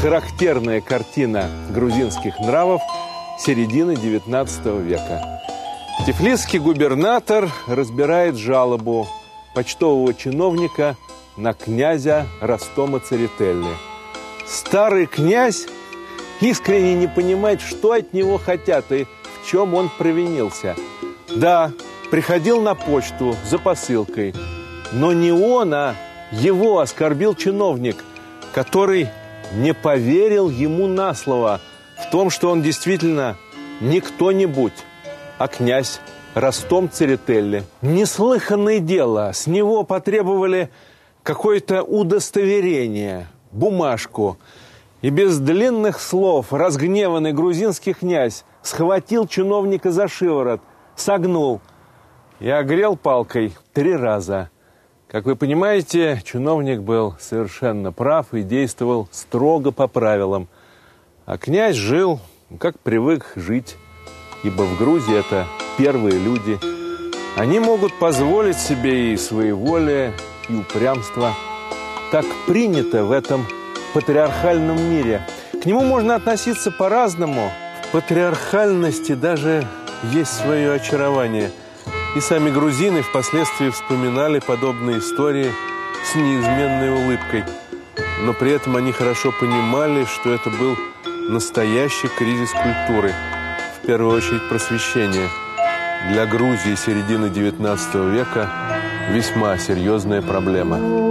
характерная картина грузинских нравов середины XIX века. Тифлисский губернатор разбирает жалобу почтового чиновника на князя Ростома Церетельни. Старый князь искренне не понимает, что от него хотят и в чем он провинился. Да, приходил на почту за посылкой, но не он, а его оскорбил чиновник, который не поверил ему на слово в том, что он действительно не кто-нибудь, а князь Ростом Церетелли. Неслыханное дело. С него потребовали какое-то удостоверение, бумажку. И без длинных слов разгневанный грузинский князь схватил чиновника за шиворот, согнул и огрел палкой три раза – как вы понимаете, чиновник был совершенно прав и действовал строго по правилам. А князь жил, как привык жить, ибо в Грузии это первые люди. Они могут позволить себе и своеволие, и упрямство. Так принято в этом патриархальном мире. К нему можно относиться по-разному. В патриархальности даже есть свое очарование – и сами грузины впоследствии вспоминали подобные истории с неизменной улыбкой. Но при этом они хорошо понимали, что это был настоящий кризис культуры, в первую очередь просвещения. Для Грузии середины XIX века весьма серьезная проблема.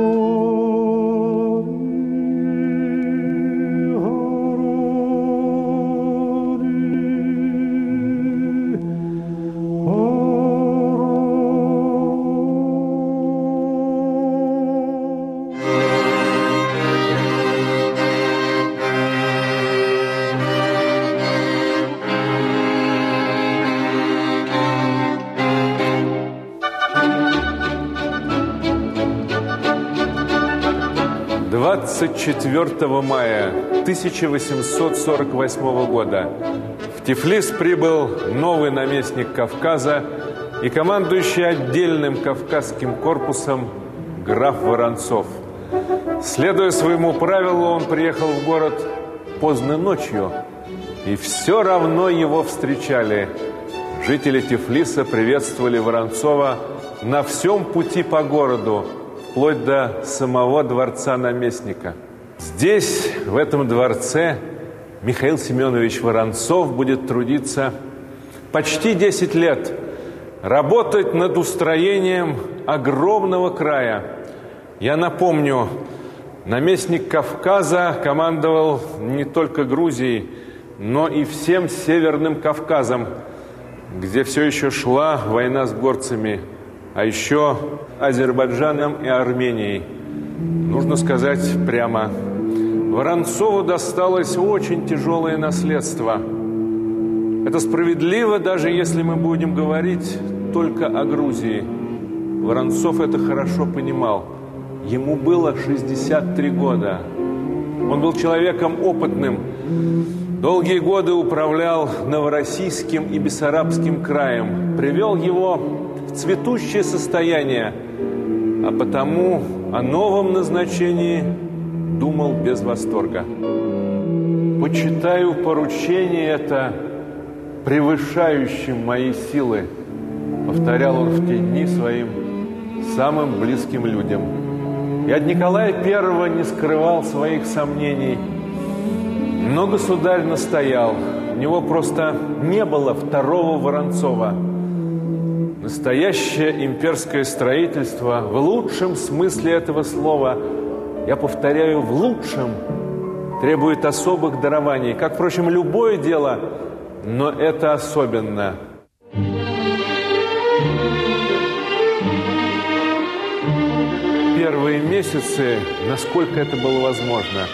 24 мая 1848 года в Тифлис прибыл новый наместник Кавказа и командующий отдельным Кавказским корпусом граф Воронцов. Следуя своему правилу, он приехал в город поздно ночью, и все равно его встречали. Жители Тифлиса приветствовали Воронцова на всем пути по городу – вплоть до самого дворца наместника. Здесь, в этом дворце, Михаил Семенович Воронцов будет трудиться почти 10 лет, работать над устроением огромного края. Я напомню, наместник Кавказа командовал не только Грузией, но и всем Северным Кавказом, где все еще шла война с горцами – а еще Азербайджаном и Арменией. Нужно сказать прямо, Воронцову досталось очень тяжелое наследство. Это справедливо, даже если мы будем говорить только о Грузии. Воронцов это хорошо понимал. Ему было 63 года. Он был человеком опытным. Долгие годы управлял Новороссийским и Бессарабским краем. Привел его в цветущее состояние, а потому о новом назначении думал без восторга. «Почитаю поручение это превышающим мои силы», повторял он в те дни своим самым близким людям. И от Николая Первого не скрывал своих сомнений. Но государь настоял, у него просто не было второго Воронцова – Настоящее имперское строительство в лучшем смысле этого слова, я повторяю, в лучшем, требует особых дарований, как, впрочем, любое дело, но это особенно. Первые месяцы, насколько это было возможно,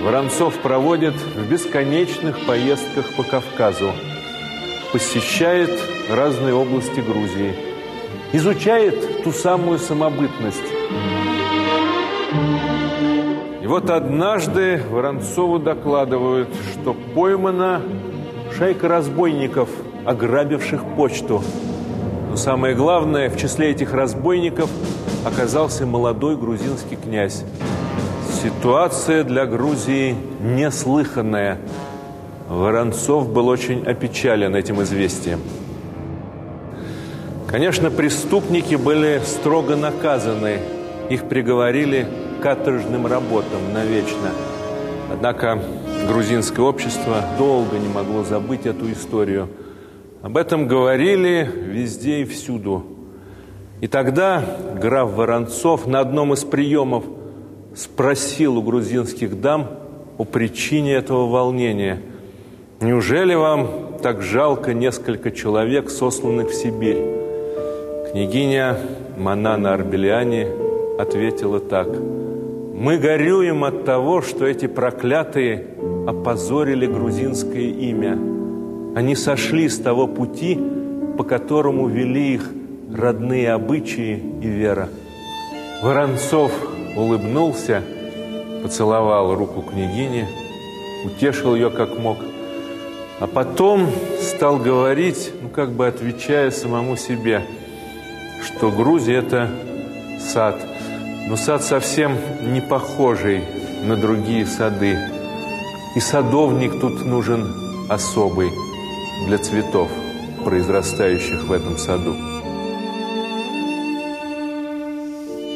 Воронцов проводит в бесконечных поездках по Кавказу, посещает разные области Грузии, изучает ту самую самобытность. И вот однажды Воронцову докладывают, что поймана шайка разбойников, ограбивших почту. Но самое главное, в числе этих разбойников оказался молодой грузинский князь. Ситуация для Грузии неслыханная. Воронцов был очень опечален этим известием. Конечно, преступники были строго наказаны. Их приговорили к каторжным работам навечно. Однако грузинское общество долго не могло забыть эту историю. Об этом говорили везде и всюду. И тогда граф Воронцов на одном из приемов спросил у грузинских дам о причине этого волнения. «Неужели вам так жалко несколько человек, сосланных в Сибирь?» Княгиня Манана Арбелиани ответила так. «Мы горюем от того, что эти проклятые опозорили грузинское имя. Они сошли с того пути, по которому вели их родные обычаи и вера». Воронцов улыбнулся, поцеловал руку княгини, утешил ее как мог, а потом стал говорить, ну как бы отвечая самому себе, что Грузия – это сад, но сад совсем не похожий на другие сады. И садовник тут нужен особый для цветов, произрастающих в этом саду.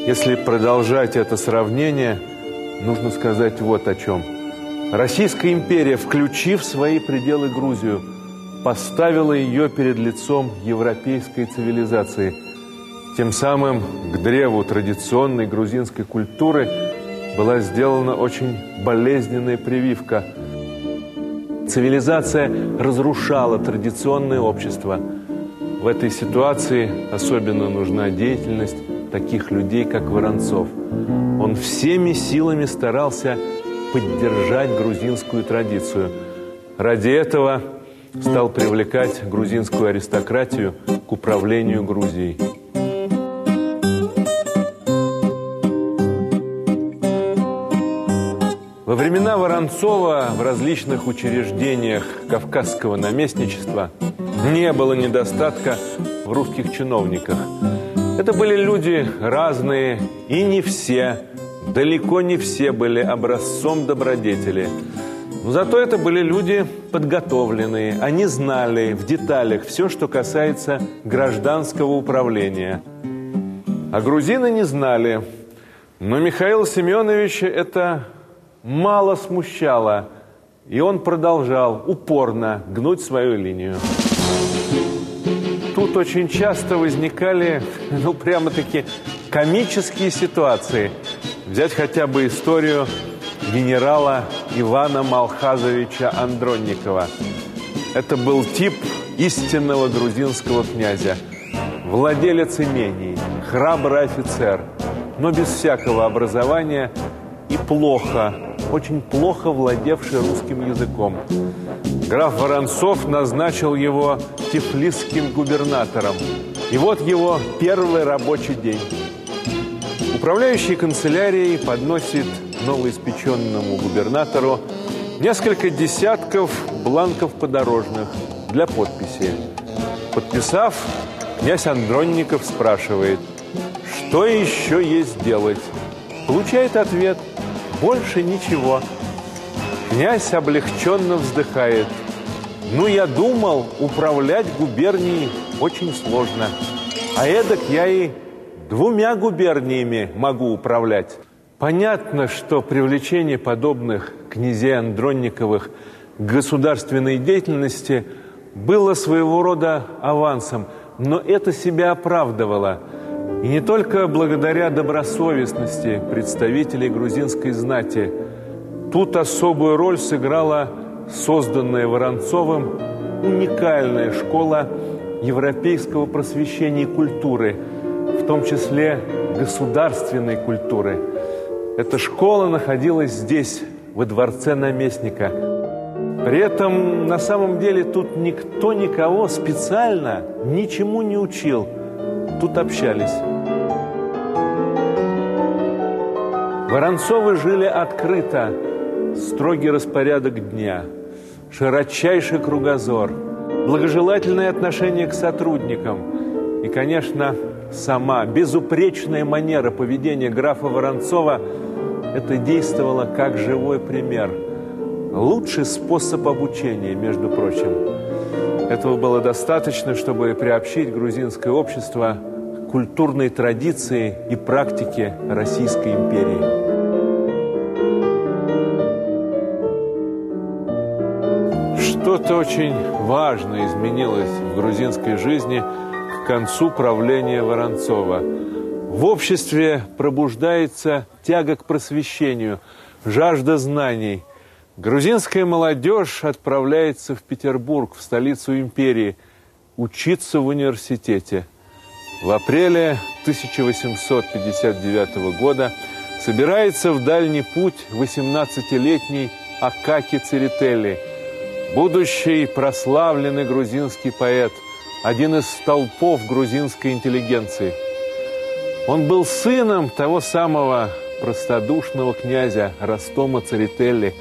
Если продолжать это сравнение, нужно сказать вот о чем. Российская империя, включив в свои пределы Грузию, поставила ее перед лицом европейской цивилизации. Тем самым к древу традиционной грузинской культуры была сделана очень болезненная прививка. Цивилизация разрушала традиционное общество. В этой ситуации особенно нужна деятельность таких людей, как Воронцов. Он всеми силами старался поддержать грузинскую традицию. Ради этого стал привлекать грузинскую аристократию к управлению Грузией. Во времена Воронцова в различных учреждениях Кавказского наместничества не было недостатка в русских чиновниках – это были люди разные, и не все, далеко не все были образцом добродетели. Но зато это были люди подготовленные, они знали в деталях все, что касается гражданского управления. А грузины не знали. Но Михаила Семеновича это мало смущало, и он продолжал упорно гнуть свою линию тут очень часто возникали, ну, прямо-таки комические ситуации. Взять хотя бы историю генерала Ивана Малхазовича Андронникова. Это был тип истинного грузинского князя. Владелец имений, храбрый офицер, но без всякого образования и плохо, очень плохо владевший русским языком. Граф Воронцов назначил его тифлисским губернатором. И вот его первый рабочий день. Управляющий канцелярией подносит новоиспеченному губернатору несколько десятков бланков подорожных для подписи. Подписав, князь Андронников спрашивает, что еще есть делать? Получает ответ – больше ничего. Князь облегченно вздыхает. Ну, я думал, управлять губернией очень сложно. А эдак я и двумя губерниями могу управлять. Понятно, что привлечение подобных князей Андронниковых к государственной деятельности было своего рода авансом, но это себя оправдывало – и не только благодаря добросовестности представителей грузинской знати. Тут особую роль сыграла созданная Воронцовым уникальная школа европейского просвещения и культуры, в том числе государственной культуры. Эта школа находилась здесь, во дворце наместника. При этом на самом деле тут никто никого специально ничему не учил. Тут общались. Воронцовы жили открыто, строгий распорядок дня, широчайший кругозор, благожелательное отношение к сотрудникам и, конечно, сама безупречная манера поведения графа Воронцова это действовало как живой пример. Лучший способ обучения, между прочим. Этого было достаточно, чтобы приобщить грузинское общество к культурной традиции и практике Российской империи. Что-то очень важное изменилось в грузинской жизни к концу правления Воронцова. В обществе пробуждается тяга к просвещению, жажда знаний. Грузинская молодежь отправляется в Петербург, в столицу империи, учиться в университете. В апреле 1859 года собирается в дальний путь 18-летний Акаки Церетели – Будущий прославленный грузинский поэт, один из столпов грузинской интеллигенции. Он был сыном того самого простодушного князя Ростома Церетелли,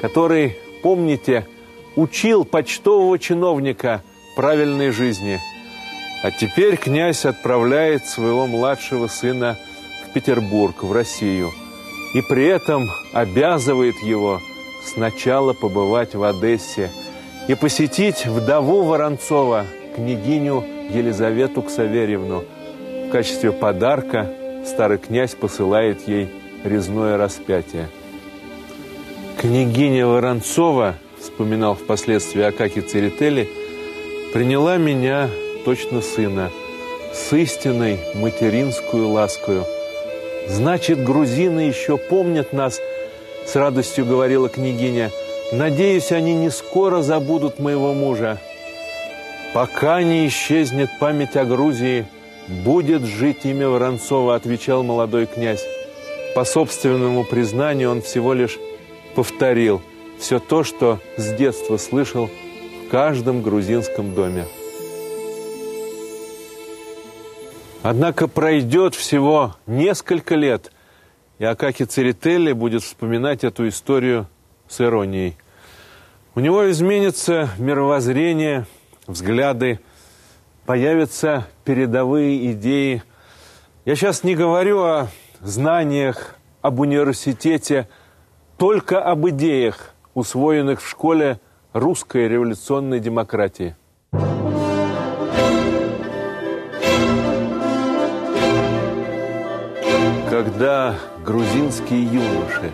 который, помните, учил почтового чиновника правильной жизни. А теперь князь отправляет своего младшего сына в Петербург, в Россию, и при этом обязывает его сначала побывать в Одессе и посетить вдову Воронцова, княгиню Елизавету Ксаверьевну. В качестве подарка старый князь посылает ей резное распятие. Княгиня Воронцова, вспоминал впоследствии Акаки Церетели, приняла меня, точно сына, с истинной материнскую ласкою. Значит, грузины еще помнят нас, с радостью говорила княгиня – Надеюсь, они не скоро забудут моего мужа. Пока не исчезнет память о Грузии, будет жить имя Воронцова, отвечал молодой князь. По собственному признанию он всего лишь повторил все то, что с детства слышал в каждом грузинском доме. Однако пройдет всего несколько лет, и Акаки Церетели будет вспоминать эту историю с иронией. У него изменится мировоззрение, взгляды, появятся передовые идеи. Я сейчас не говорю о знаниях, об университете, только об идеях, усвоенных в школе русской революционной демократии. Когда грузинские юноши,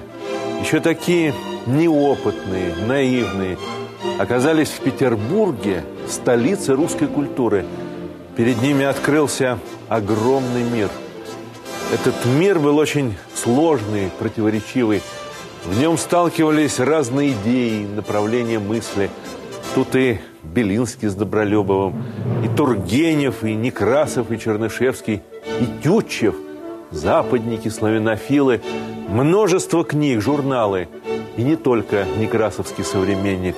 еще такие неопытные, наивные, оказались в Петербурге, столице русской культуры. Перед ними открылся огромный мир. Этот мир был очень сложный, противоречивый. В нем сталкивались разные идеи, направления мысли. Тут и Белинский с Добролюбовым, и Тургенев, и Некрасов, и Чернышевский, и Тютчев, западники, славянофилы, множество книг, журналы – и не только некрасовский современник.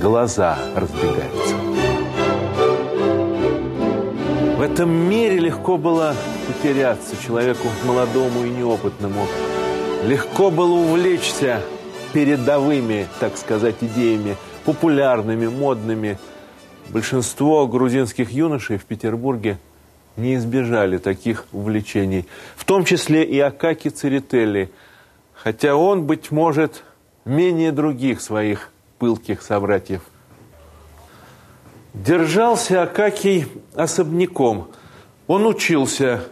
Глаза разбегаются. В этом мире легко было потеряться человеку молодому и неопытному. Легко было увлечься передовыми, так сказать, идеями, популярными, модными. Большинство грузинских юношей в Петербурге не избежали таких увлечений. В том числе и Акаки Церетели. Хотя он, быть может, менее других своих пылких собратьев. Держался Акакий особняком. Он учился,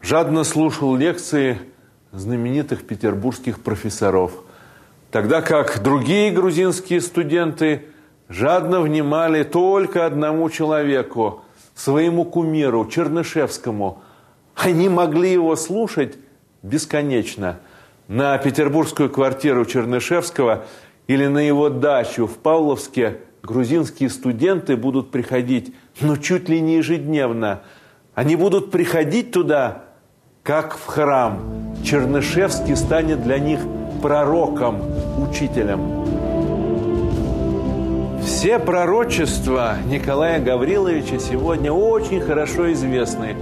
жадно слушал лекции знаменитых петербургских профессоров, тогда как другие грузинские студенты жадно внимали только одному человеку, своему кумиру, Чернышевскому. Они могли его слушать бесконечно – на петербургскую квартиру Чернышевского или на его дачу в Павловске грузинские студенты будут приходить, ну, чуть ли не ежедневно. Они будут приходить туда, как в храм. Чернышевский станет для них пророком, учителем. Все пророчества Николая Гавриловича сегодня очень хорошо известны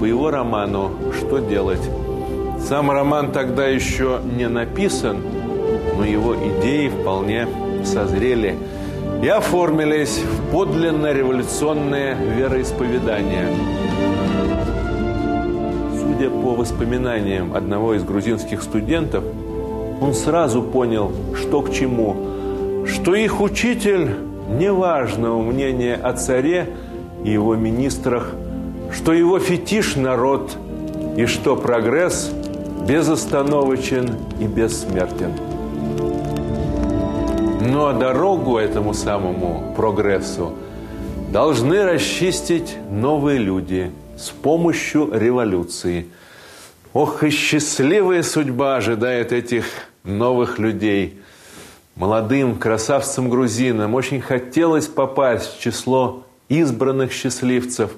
по его роману «Что делать?». Сам роман тогда еще не написан, но его идеи вполне созрели и оформились в подлинно революционное вероисповедание. Судя по воспоминаниям одного из грузинских студентов, он сразу понял, что к чему, что их учитель неважного мнения о царе и его министрах, что его фетиш – народ, и что прогресс безостановочен и бессмертен. Ну а дорогу этому самому прогрессу должны расчистить новые люди с помощью революции. Ох, и счастливая судьба ожидает этих новых людей. Молодым красавцам-грузинам очень хотелось попасть в число избранных счастливцев.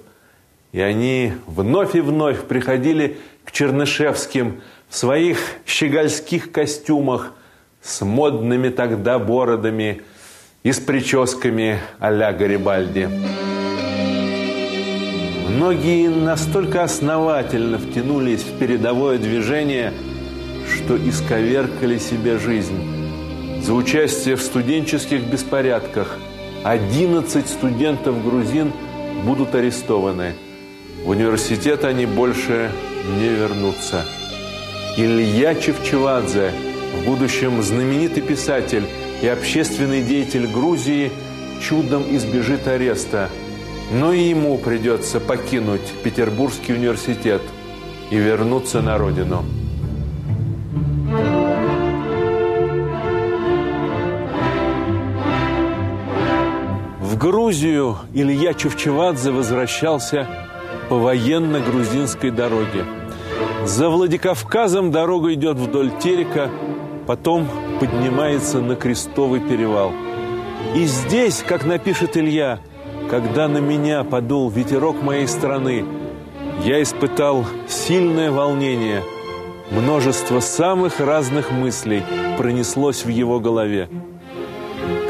И они вновь и вновь приходили к Чернышевским в своих щегольских костюмах – с модными тогда бородами и с прическами а-ля Гарибальди. Многие настолько основательно втянулись в передовое движение, что исковеркали себе жизнь. За участие в студенческих беспорядках 11 студентов-грузин будут арестованы. В университет они больше не вернутся. Илья Чевчевадзе – в будущем знаменитый писатель и общественный деятель Грузии чудом избежит ареста, но и ему придется покинуть Петербургский университет и вернуться на родину. В Грузию Илья Чевчевадзе возвращался по военно-грузинской дороге. За Владикавказом дорога идет вдоль Терека – потом поднимается на крестовый перевал. И здесь, как напишет Илья, когда на меня подул ветерок моей страны, я испытал сильное волнение. Множество самых разных мыслей пронеслось в его голове.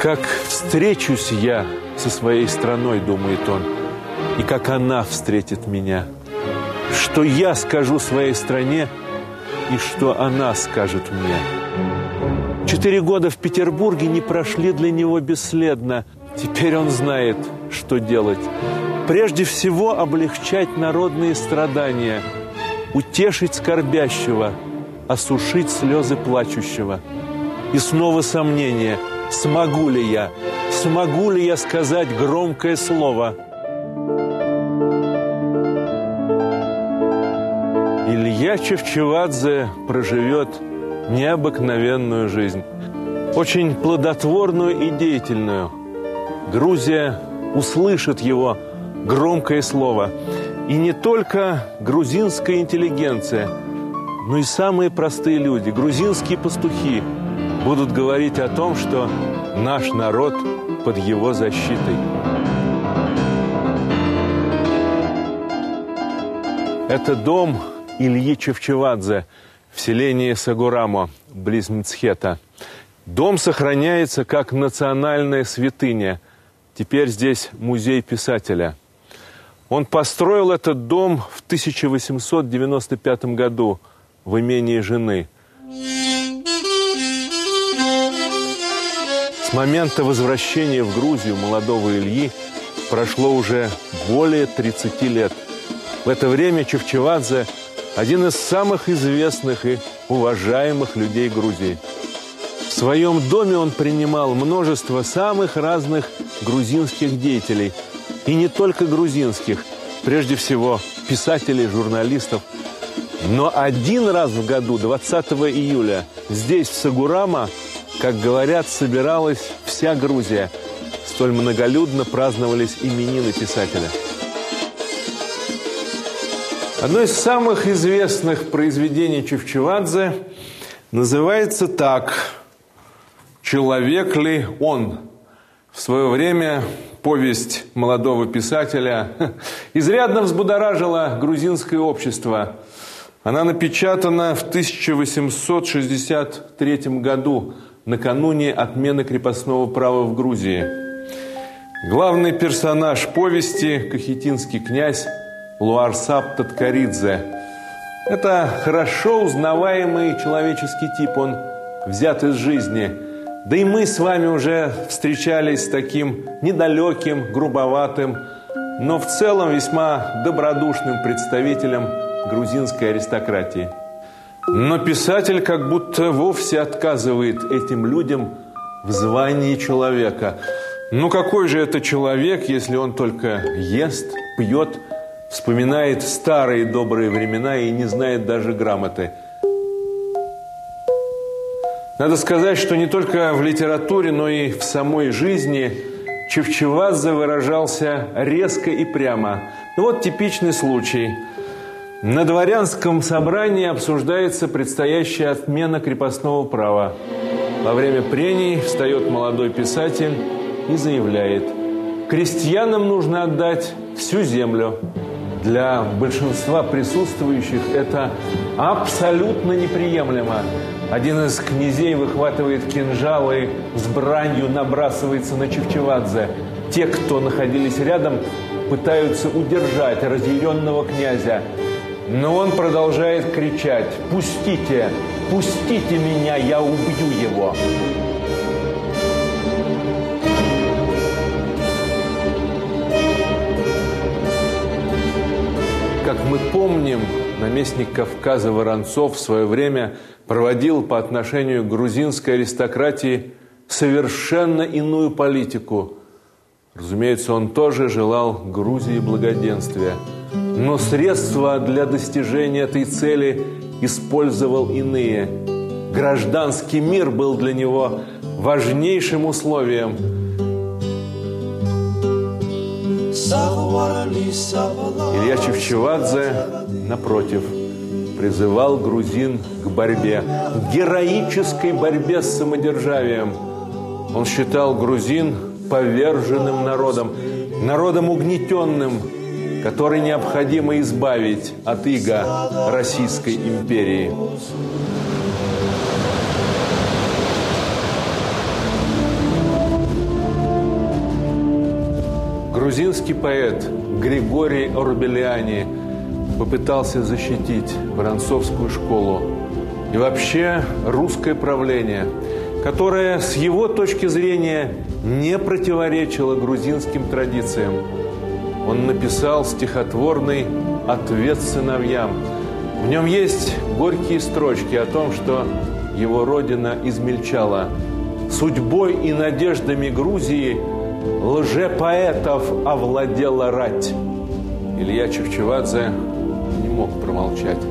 Как встречусь я со своей страной, думает он, и как она встретит меня. Что я скажу своей стране, и что она скажет мне. Четыре года в Петербурге не прошли для него бесследно. Теперь он знает, что делать. Прежде всего облегчать народные страдания, утешить скорбящего, осушить слезы плачущего. И снова сомнение, смогу ли я, смогу ли я сказать громкое слово. Илья Чевчевадзе проживет необыкновенную жизнь, очень плодотворную и деятельную. Грузия услышит его громкое слово. И не только грузинская интеллигенция, но и самые простые люди, грузинские пастухи, будут говорить о том, что наш народ под его защитой. Это дом Ильи Чевчевадзе – в селении Сагурамо, близ Мцхета. Дом сохраняется как национальная святыня. Теперь здесь музей писателя. Он построил этот дом в 1895 году в имении жены. С момента возвращения в Грузию молодого Ильи прошло уже более 30 лет. В это время Чевчевадзе – один из самых известных и уважаемых людей Грузии. В своем доме он принимал множество самых разных грузинских деятелей. И не только грузинских, прежде всего писателей, журналистов. Но один раз в году, 20 июля, здесь, в Сагурама, как говорят, собиралась вся Грузия. Столь многолюдно праздновались именины писателя. Одно из самых известных произведений Чевчевадзе называется так «Человек ли он?» В свое время повесть молодого писателя изрядно взбудоражила грузинское общество. Она напечатана в 1863 году, накануне отмены крепостного права в Грузии. Главный персонаж повести – кахетинский князь Луарсап Таткаридзе. Это хорошо узнаваемый человеческий тип, он взят из жизни. Да и мы с вами уже встречались с таким недалеким, грубоватым, но в целом весьма добродушным представителем грузинской аристократии. Но писатель как будто вовсе отказывает этим людям в звании человека. Ну какой же это человек, если он только ест, пьет, вспоминает старые добрые времена и не знает даже грамоты? Надо сказать, что не только в литературе, но и в самой жизни Чевчевадзе выражался резко и прямо. Ну вот типичный случай – на дворянском собрании обсуждается предстоящая отмена крепостного права. Во время прений встает молодой писатель и заявляет, крестьянам нужно отдать всю землю. Для большинства присутствующих это абсолютно неприемлемо. Один из князей выхватывает кинжал и с бранью набрасывается на Чевчевадзе. Те, кто находились рядом, пытаются удержать разъяренного князя – но он продолжает кричать «Пустите! Пустите меня! Я убью его!» Как мы помним, наместник Кавказа Воронцов в свое время проводил по отношению к грузинской аристократии совершенно иную политику. Разумеется, он тоже желал Грузии благоденствия – но средства для достижения этой цели использовал иные. Гражданский мир был для него важнейшим условием. Илья Чевчевадзе, напротив, призывал грузин к борьбе, к героической борьбе с самодержавием. Он считал грузин поверженным народом, народом угнетенным, который необходимо избавить от иго Российской империи. Грузинский поэт Григорий Орбелиани попытался защитить Воронцовскую школу и вообще русское правление, которое с его точки зрения не противоречило грузинским традициям он написал стихотворный «Ответ сыновьям». В нем есть горькие строчки о том, что его родина измельчала. Судьбой и надеждами Грузии лжепоэтов овладела рать. Илья Чевчевадзе не мог промолчать.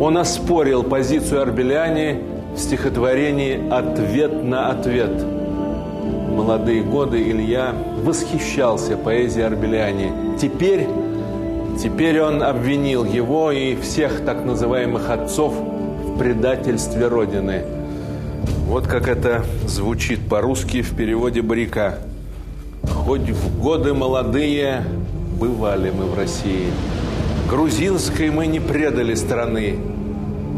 Он оспорил позицию Арбеляне в стихотворении «Ответ на ответ» молодые годы Илья восхищался поэзией Арбеляни. Теперь, теперь он обвинил его и всех так называемых отцов в предательстве Родины. Вот как это звучит по-русски в переводе Барика. Хоть в годы молодые бывали мы в России. Грузинской мы не предали страны.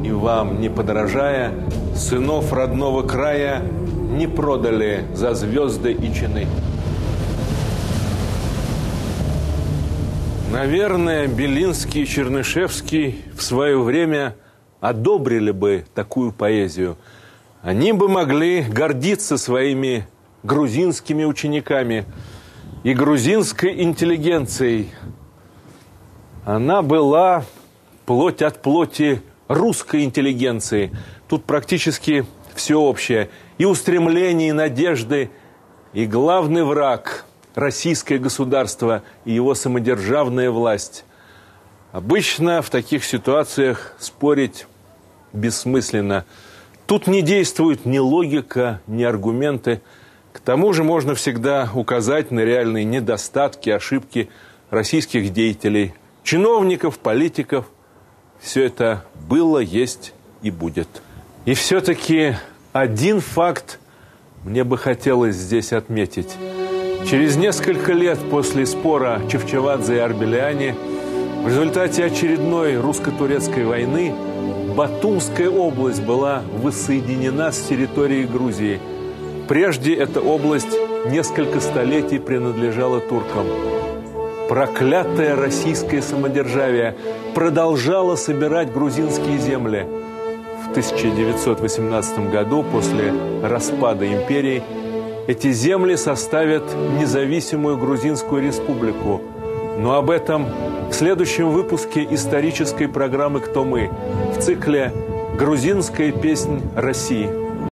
И вам, не подражая, сынов родного края не продали за звезды и чины. Наверное, Белинский и Чернышевский в свое время одобрили бы такую поэзию. Они бы могли гордиться своими грузинскими учениками и грузинской интеллигенцией. Она была плоть от плоти русской интеллигенции. Тут практически всеобщее и устремления, и надежды, и главный враг – российское государство и его самодержавная власть. Обычно в таких ситуациях спорить бессмысленно. Тут не действует ни логика, ни аргументы. К тому же можно всегда указать на реальные недостатки, ошибки российских деятелей, чиновников, политиков. Все это было, есть и будет. И все-таки один факт мне бы хотелось здесь отметить. Через несколько лет после спора Чевчевадзе и Арбеляне в результате очередной русско-турецкой войны Батумская область была воссоединена с территорией Грузии. Прежде эта область несколько столетий принадлежала туркам. Проклятое российское самодержавие продолжало собирать грузинские земли – в 1918 году, после распада империи, эти земли составят независимую Грузинскую республику. Но об этом в следующем выпуске исторической программы «Кто мы?» в цикле грузинская песнь России.